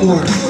Network.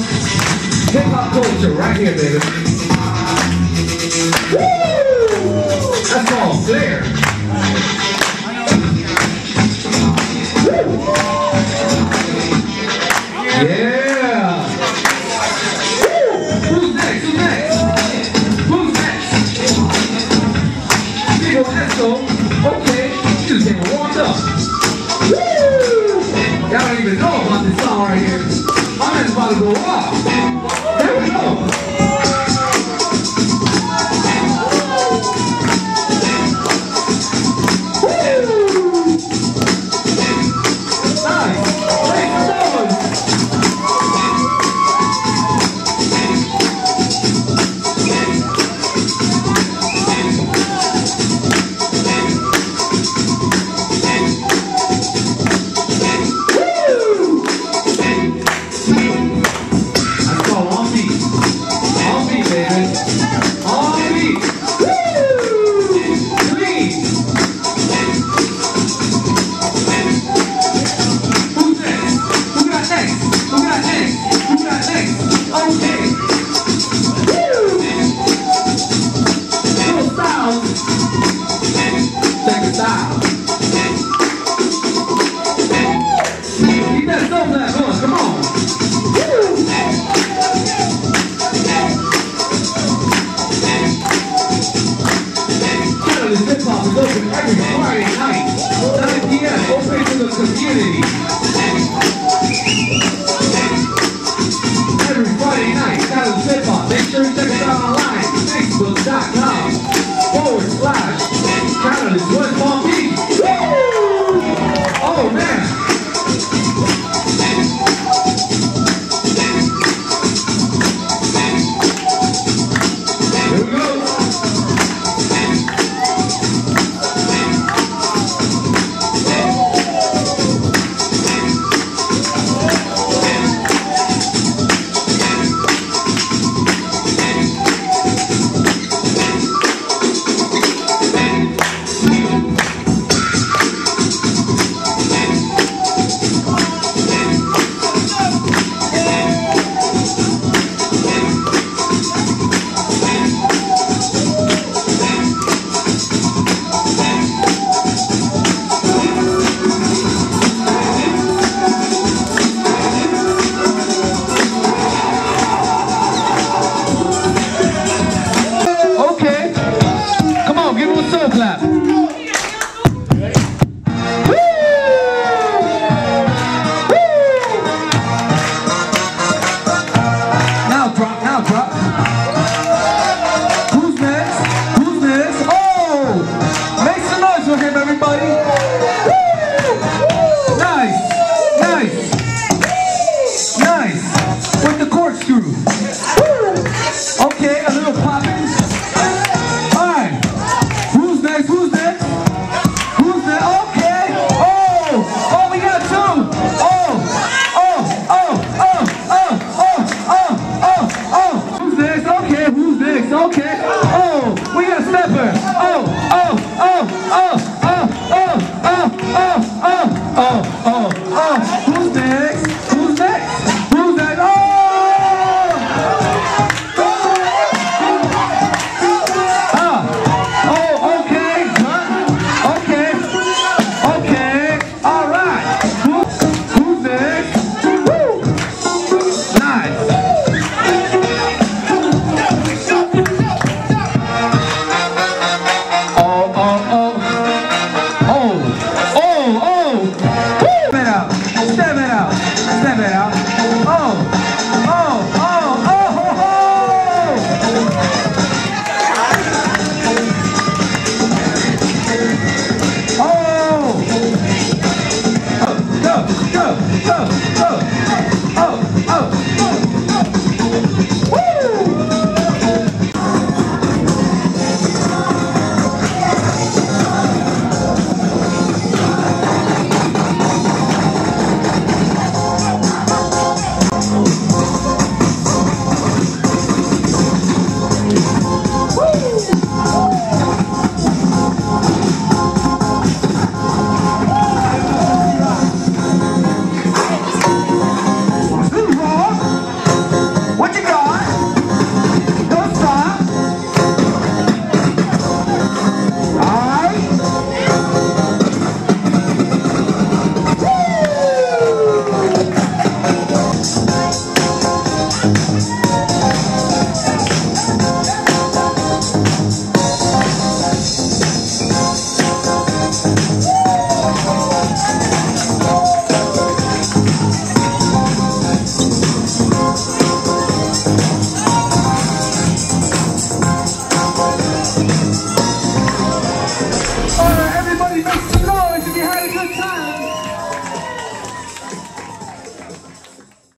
picture right here, baby.